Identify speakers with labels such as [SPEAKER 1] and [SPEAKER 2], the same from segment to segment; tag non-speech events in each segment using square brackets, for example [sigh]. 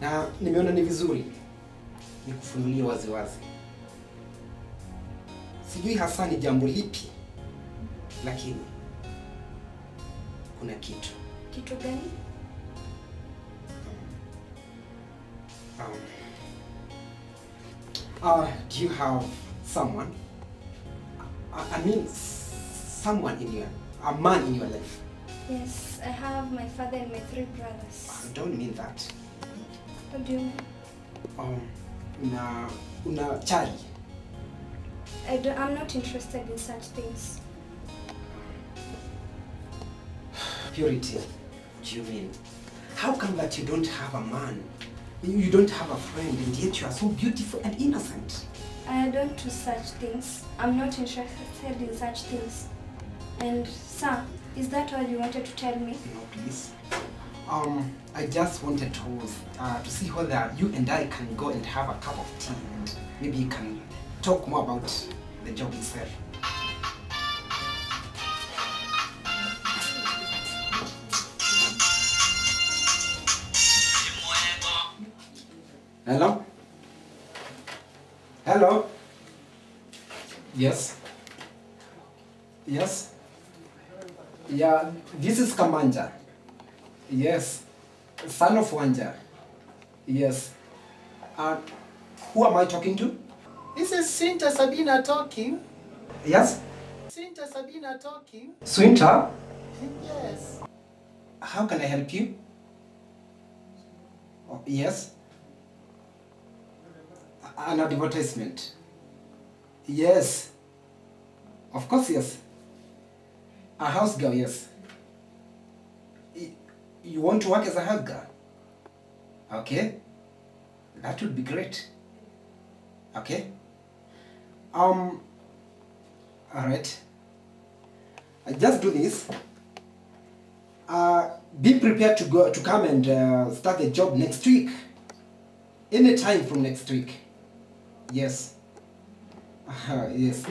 [SPEAKER 1] na nimeona ni vizuri nikufunulie wazi wazi. Sijui hasa ni jambo lipi, lakini kuna kitu
[SPEAKER 2] Kitu gani?
[SPEAKER 1] Um, uh, do you have someone? I, I mean, someone in your, a man in your life.
[SPEAKER 2] Yes, I have my father and my three brothers.
[SPEAKER 1] I don't mean that.
[SPEAKER 2] What do you mean?
[SPEAKER 1] Um, una, una chari.
[SPEAKER 2] I do, I'm not interested in such things.
[SPEAKER 1] Purity. Do you mean? How come that you don't have a man? You don't have a friend, and yet you are so beautiful and innocent.
[SPEAKER 2] I don't do such things. I'm not interested in such things. And, sir, is that all you wanted to tell me?
[SPEAKER 1] No, please. Um, I just wanted to uh, to see whether you and I can go and have a cup of tea, and maybe you can talk more about the job itself. Hello? Hello? Yes? Yes? Yeah, this is Kamanja. Yes. Son of Wanja. Yes. Uh, who am I talking to?
[SPEAKER 3] This is Sinta Sabina talking.
[SPEAKER 1] Yes?
[SPEAKER 3] Sinta Sabina talking.
[SPEAKER 1] Swinter,
[SPEAKER 3] Yes.
[SPEAKER 1] how can I help you? Oh, yes? An advertisement. Yes. Of course, yes. A house girl, yes. You want to work as a girl? Okay. That would be great. Okay. Um. All right. I just do this. Uh, be prepared to go to come and uh, start the job next week. Any time from next week. Yes. Uh, yes.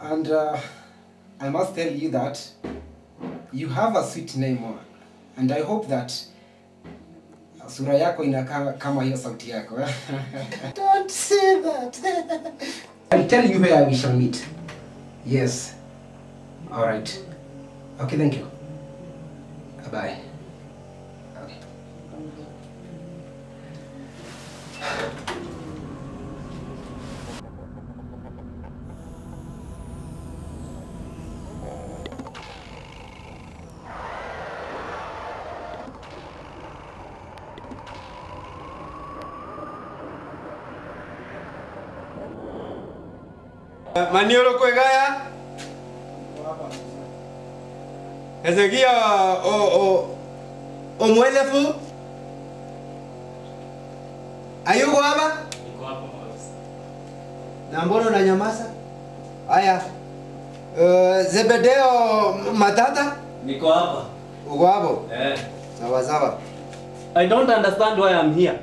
[SPEAKER 1] And uh, I must tell you that you have a sweet name, on, and I hope that sura yako inakaa kama hiyo sauti yako. [laughs]
[SPEAKER 3] Don't say that. [laughs]
[SPEAKER 1] I'll tell you where we shall meet. Yes. All right. Okay, thank you. Bye. Okay.
[SPEAKER 4] Manioro kwegaya ezekia o o omwelefu ayuko hapa? Na mbona unanyamaza haya uh, zebedeo matata?
[SPEAKER 5] Niko hapa.
[SPEAKER 4] uko hapo?
[SPEAKER 5] Eh.
[SPEAKER 4] sawa sawa.
[SPEAKER 5] I don't understand why I'm here.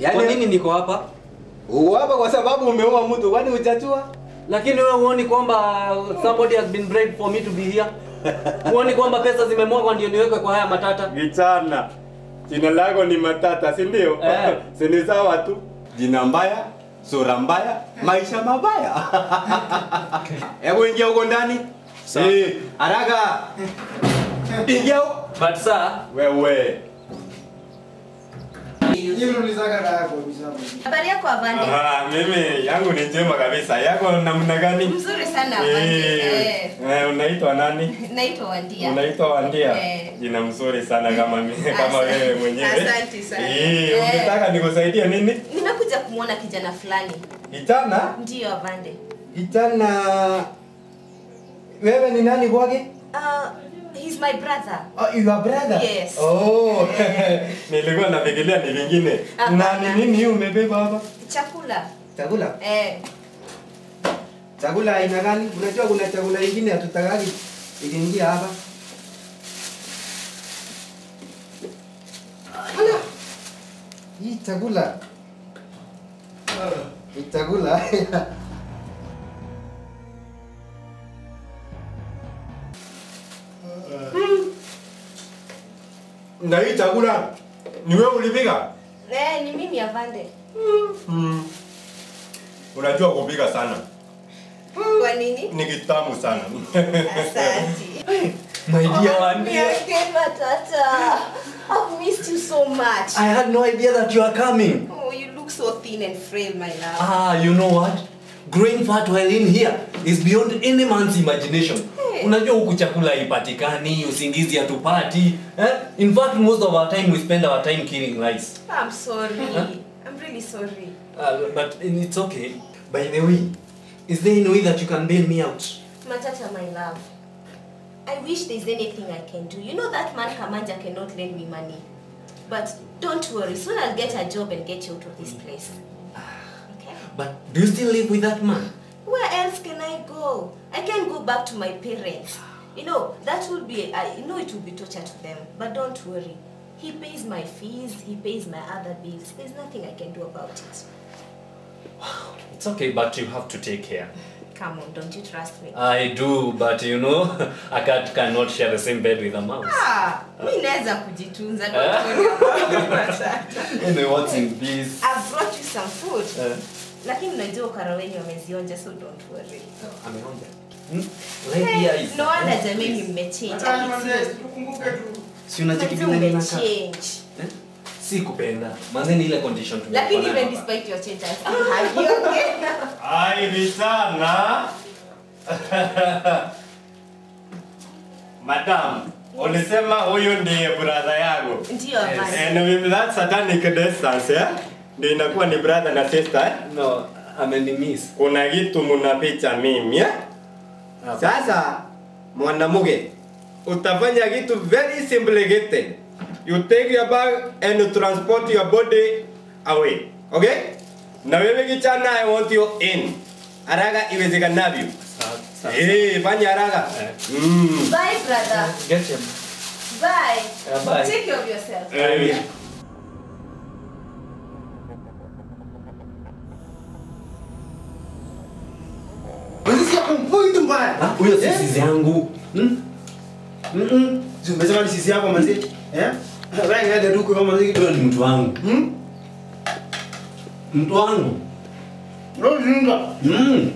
[SPEAKER 4] Yaani-
[SPEAKER 5] Kwa nini niko hapa?
[SPEAKER 4] uko hapa kwa sababu umeua mtu. Kwani hujajua
[SPEAKER 5] Lakini wewe huoni kwamba somebody has been bribed for me to be here? [laughs] Huoni kwamba pesa zimemwagwa ndio niwekwe kwa haya matata?
[SPEAKER 4] Gichana, jina lako ni Matata, si ndio?
[SPEAKER 5] Eh. [laughs]
[SPEAKER 4] si ni sawa tu. Jina mbaya, sura mbaya, maisha mabaya. [laughs] Hebu ingia huko ndani. Eh, haraka. Ingia.
[SPEAKER 5] But sir,
[SPEAKER 4] Wewe.
[SPEAKER 6] Habari yako Avande?
[SPEAKER 4] Ah, mimi yangu ni njema kabisa. Yako namna gani?
[SPEAKER 6] Mzuri sana Avande.
[SPEAKER 4] Eh,
[SPEAKER 6] Eh,
[SPEAKER 4] unaitwa nani? [laughs]
[SPEAKER 6] naitwa Wandia.
[SPEAKER 4] Unaitwa Wandia.
[SPEAKER 6] Eh.
[SPEAKER 4] Jina mzuri sana kama mimi, [laughs] kama wewe mwenyewe.
[SPEAKER 6] Asante sana.
[SPEAKER 4] Eh,
[SPEAKER 6] Eh.
[SPEAKER 4] unataka nikusaidie nini?
[SPEAKER 6] Nimekuja kumwona kijana fulani.
[SPEAKER 4] Kijana?
[SPEAKER 6] Ndio Avande.
[SPEAKER 4] Kijana, wewe ni nani kwake?
[SPEAKER 6] Uh, he's my brother.
[SPEAKER 4] Oh, your brother?
[SPEAKER 6] Yes.
[SPEAKER 4] Oh, [laughs] [laughs] nilikuwa nafikiria ni vingine. Na ni nini umebeba hapa?
[SPEAKER 6] Chakula.
[SPEAKER 4] Chakula?
[SPEAKER 6] Eh,
[SPEAKER 4] Chakula aina gani? Unajua kuna chakula ingine hatutakagi ikiingia hapa. Ala. Hii chakula. Hii chakula. [laughs] Na hii chakula Ni wewe ulipiga?
[SPEAKER 6] Eh, ni mimi afande.
[SPEAKER 4] Mm. Unajua kupika sana.
[SPEAKER 6] Kwa nini?
[SPEAKER 4] Ni kitamu sana.
[SPEAKER 6] Asante. [laughs]
[SPEAKER 5] My dear one.
[SPEAKER 6] my dear Matata. I've missed you so much.
[SPEAKER 5] I had no idea that you are coming.
[SPEAKER 6] Oh, you look so thin and frail, my love.
[SPEAKER 5] Ah, you know what? Growing fat while in here is beyond any man's imagination.
[SPEAKER 6] Hey.
[SPEAKER 5] Unajua huku chakula haipatikani, usingizi hatupati. Eh? In fact, most of our time we spend our time killing rice.
[SPEAKER 6] I'm sorry.
[SPEAKER 5] Huh?
[SPEAKER 6] I'm really sorry.
[SPEAKER 5] Uh, but it's okay. By the way, is there any way that you can bail me out?
[SPEAKER 6] Matata, my love. I wish there's anything I can do. You know that man Kamanja cannot lend me money. But don't worry, soon I'll get a job and get you out of this place. Okay?
[SPEAKER 5] But do you still live with that man?
[SPEAKER 6] Where else can I go? I can't go back to my parents. You know, that would be, I know it would be torture to them, but don't worry. He pays my fees, he pays my other bills. There's nothing I can do about it. [sighs]
[SPEAKER 5] It's okay, but you have to take care.
[SPEAKER 6] Come on, don't you trust me?
[SPEAKER 5] I do, but you know, [laughs] a cat cannot share the same bed with a mouse.
[SPEAKER 6] Ah, mi naweza kujitunza, don't worry about Matata. [laughs]
[SPEAKER 5] Anyway, what's in this?
[SPEAKER 6] I've brought you some food.
[SPEAKER 5] Uh,
[SPEAKER 6] Lakini unajua ukaraweni wamezionja, so don't worry.
[SPEAKER 5] ameonja. Hmm?
[SPEAKER 6] No wonder jameni mmechange.
[SPEAKER 5] Si
[SPEAKER 6] Manze
[SPEAKER 5] vile ninakaa?
[SPEAKER 6] umechange.
[SPEAKER 5] Eh? Si kupenda. Manze ni ile condition
[SPEAKER 6] tu
[SPEAKER 5] Lakini
[SPEAKER 6] even despite your change, I still have you, okay?
[SPEAKER 4] Ai vitana [laughs] Madam, ulisema huyu ndiye brother yangu.
[SPEAKER 6] Ndio, yes.
[SPEAKER 4] And with that satanic distance, eh? Ndio inakuwa ni brother na sister. Eh?
[SPEAKER 5] No, amenimiss.
[SPEAKER 4] Kuna kitu mnaficha mimi, eh? Sasa mwanamuke utafanya kitu very simplicated. You take your bag and you transport your body away. Okay? Na wewe kijana I want you in. Haraka iwezekanavyo. Eh, fanya haraka.
[SPEAKER 5] Eh.
[SPEAKER 4] Mm.
[SPEAKER 6] Bye, brother.
[SPEAKER 5] Get him.
[SPEAKER 6] Bye.
[SPEAKER 5] Yeah, bye.
[SPEAKER 6] Take care of yourself.
[SPEAKER 4] Eh.
[SPEAKER 1] Mbaya.
[SPEAKER 5] Ah, huyo si sisi yangu. Mm-mm.
[SPEAKER 1] Si umesema ni sisi yako mzee. Eh? Wewe ngende tu kwa mzee
[SPEAKER 5] Huyo ni mtu wangu.
[SPEAKER 1] Mm.
[SPEAKER 5] Mtu wangu.
[SPEAKER 1] Ndio zinga.
[SPEAKER 5] Mm.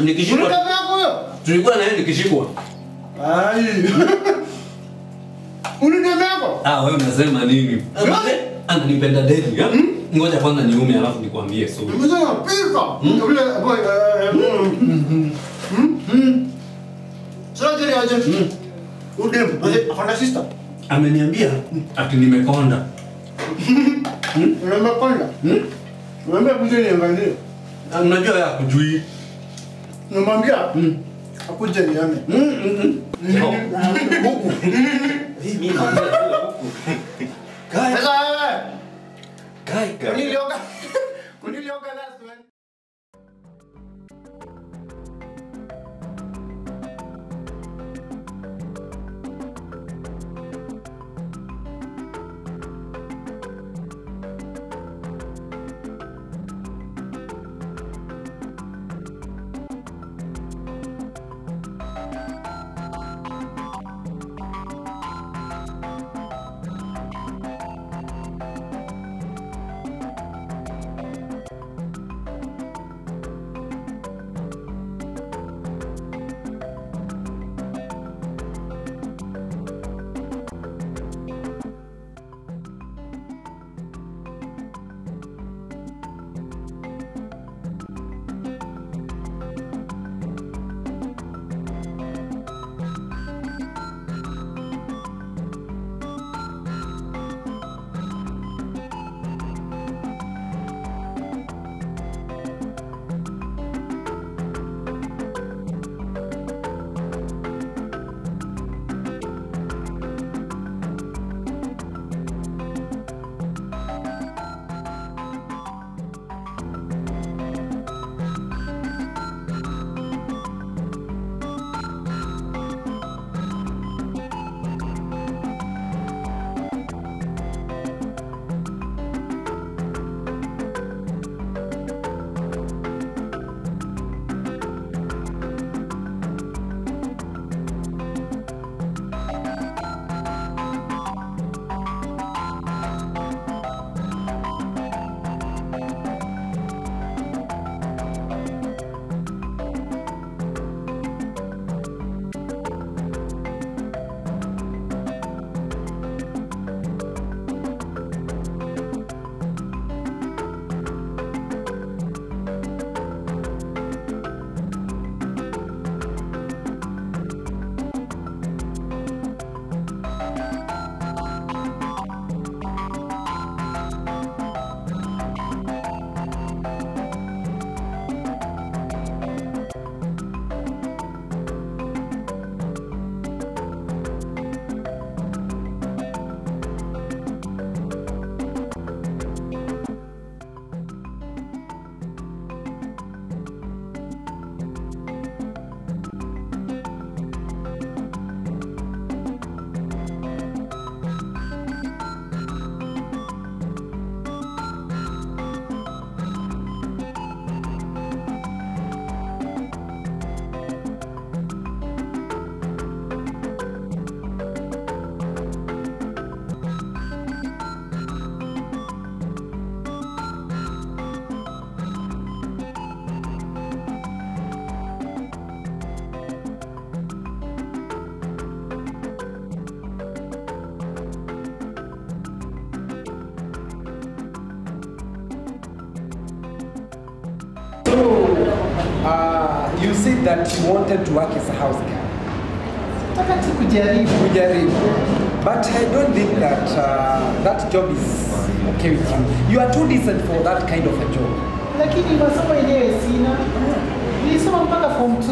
[SPEAKER 5] Nikishikwa
[SPEAKER 1] Unataka yako huyo?
[SPEAKER 5] tulikuwa na yeye nikishikwa.
[SPEAKER 1] Ai. [laughs] Unataka hapo?
[SPEAKER 5] Ah, wewe unasema nini? Ananipenda dedi. ya? Ngoja kwanza niume alafu nikwambie so.
[SPEAKER 1] Pika. Boy. Hmm? Sasa aje. Udem. Manzi afanda sister.
[SPEAKER 5] Ameniambia ati nimekonda.
[SPEAKER 1] Nimekonda.
[SPEAKER 5] Hmm?
[SPEAKER 1] kuje kuja niangalie.
[SPEAKER 5] Ah, Unajua ya kujui.
[SPEAKER 1] Namwambia
[SPEAKER 5] Mm.
[SPEAKER 1] akuje
[SPEAKER 5] mm. Huku. Mimi naongea huku.
[SPEAKER 1] Sasa 外から。Said that he wanted to work as a house girl.
[SPEAKER 3] Nataka tu kujaribu.
[SPEAKER 1] Kujaribu. But I don't think that uh, that job is okay with you. You are too decent for that kind of a job.
[SPEAKER 3] Lakini masomo yenyewe sina. Nilisoma mpaka form 2.